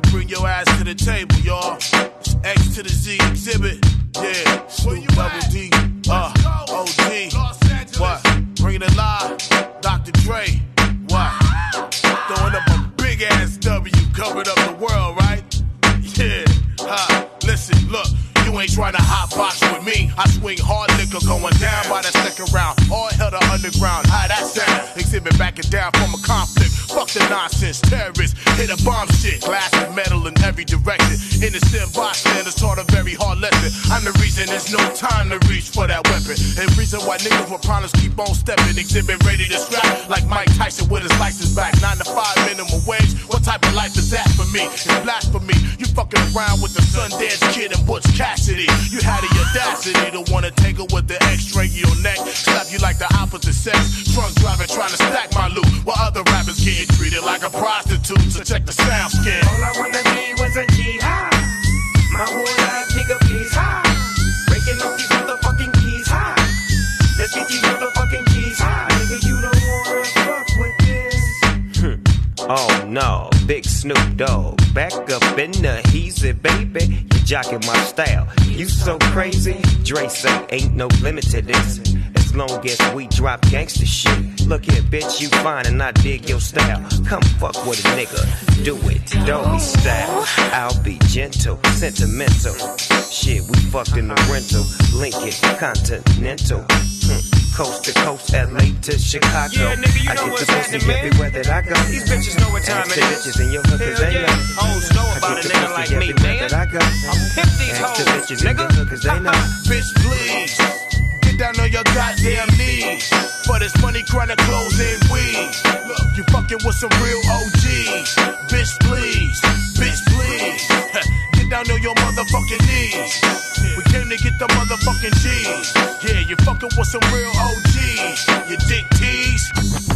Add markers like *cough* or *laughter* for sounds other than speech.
bring your ass to the table, y'all. X to the Z Xzibit. Yeah, Snoop Double D, uh, OG. What? Bringing it live, Dr. Dre. What? Throwing up a big ass W, covered up the world, right? Yeah, ha. Listen, look. You ain't trying to hot box with me. I swing hard liquor going down by the second round. All hell to underground. How that sound? Xzibit backing down from a conflict. Fuck the nonsense. Terrorists hit a bomb shit. Glass and metal in every direction. Innocent bystanders taught a very hard lesson. I'm the reason there's no time to reach for that weapon. And reason why niggas with problems keep on stepping. Xzibit ready to scrap like Mike Tyson with his license back. Nine to five minimum wage. What type of life is that for me? It's blasphemy. You fucking around with the Sundance Kid and Butch Cassidy. You had the audacity to wanna take her with the X-ray your neck. Slap you like the opposite sex. Drunk driving trying to stack my loot. While other rappers treated like a prostitute. So check the sound skin. All I wanna be was a jihad. My whole life, nigga, please high. Breaking up these motherfucking keys high. Let's get these motherfucking keys high. Nigga, you don't wanna fuck with this. *laughs* Oh no, big Snoop Dogg. Back up in the heezy, baby. You jocking my style. You so crazy. Dre say ain't no limit to this. As long as we drop gangster shit. Look here, bitch, you fine and I dig your style. Come fuck with a nigga. Do it, doggy style. I'll be gentle, sentimental. Shit, we fucked in the rental. Lincoln, Continental. Hmm. Coast to coast, LA to Chicago. Yeah, nigga, you I know get what's happening, man. everywhere that I go. These bitches know what time Ask it the bitches in your Hell they yeah. know. Hoes know I about a nigga like me, everywhere man. That I go. I'm pimp these Ask the bitches in your 'cause they *laughs* know. Bitch, please. Get down on your goddamn knees. For this money, chronic clothes and weed. Look, you fucking with some real OGs. Bitch, please. Bitch, please. Get down on your motherfucking knees. We came to get the motherfucking G's. Yeah, you fucking with some real OGs. You dick tease.